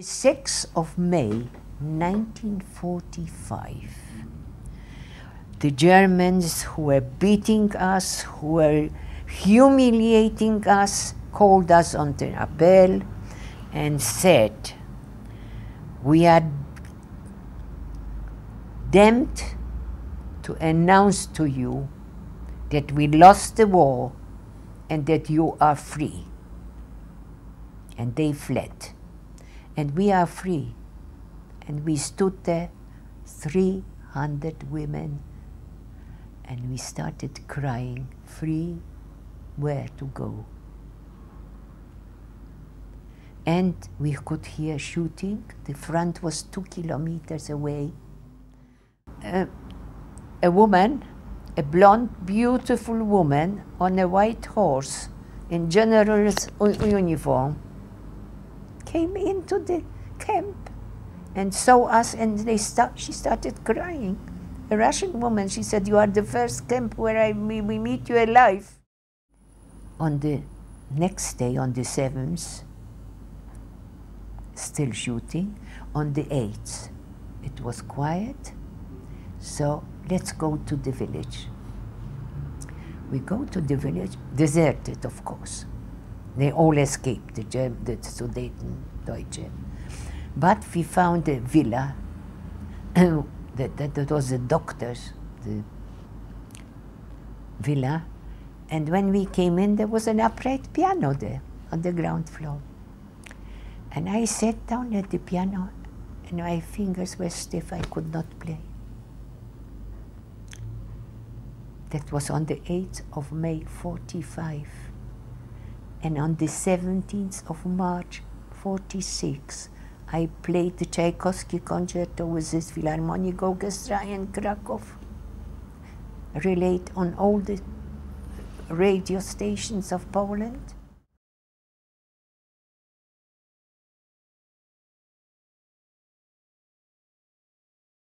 6th of May 1945. The Germans who were beating us, who were humiliating us, called us on the appel and said, We are damned to announce to you that we lost the war and that you are free. And they fled. And we are free. And we stood there, 300 women, and we started crying, free, where to go. And we could hear shooting. The front was two kilometers away. Uh, a woman, a blonde, beautiful woman on a white horse in general's uniform, came into the camp and saw us and they start, she started crying. A Russian woman, she said, you are the first camp where I, we, we meet you alive. On the next day, on the 7th, still shooting. On the 8th, it was quiet. So let's go to the village. We go to the village, deserted, of course. They all escaped, the, Germ the Sudeten Deutsche. But we found a villa that, that, that was the doctor's the villa. And when we came in, there was an upright piano there on the ground floor. And I sat down at the piano, and my fingers were stiff, I could not play. That was on the 8th of May 45. And on the 17th of March 46, I played the Tchaikovsky concerto with this Philharmonic Orchestra in Krakow. Relate on all the radio stations of Poland.